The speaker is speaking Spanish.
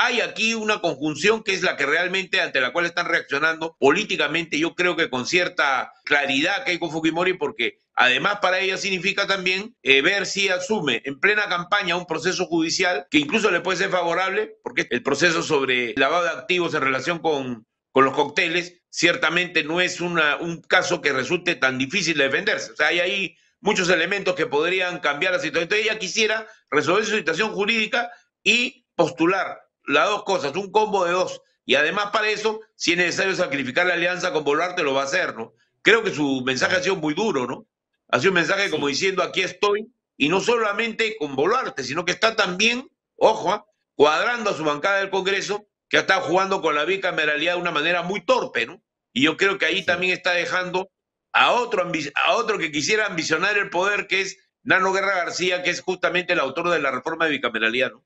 hay aquí una conjunción que es la que realmente ante la cual están reaccionando políticamente, yo creo que con cierta claridad que hay con Fujimori, porque además para ella significa también eh, ver si asume en plena campaña un proceso judicial que incluso le puede ser favorable, porque el proceso sobre lavado de activos en relación con, con los cócteles ciertamente no es una, un caso que resulte tan difícil de defenderse. O sea, hay ahí muchos elementos que podrían cambiar la situación. Entonces ella quisiera resolver su situación jurídica y postular las dos cosas, un combo de dos. Y además para eso, si es necesario sacrificar la alianza con Boluarte, lo va a hacer, ¿no? Creo que su mensaje ha sido muy duro, ¿no? Ha sido un mensaje como diciendo, aquí estoy, y no solamente con Boluarte, sino que está también, ojo, ¿ah? cuadrando a su bancada del Congreso, que ha estado jugando con la bicameralidad de una manera muy torpe, ¿no? Y yo creo que ahí también está dejando a otro, a otro que quisiera ambicionar el poder, que es Nano Guerra García, que es justamente el autor de la reforma de bicameralidad, ¿no?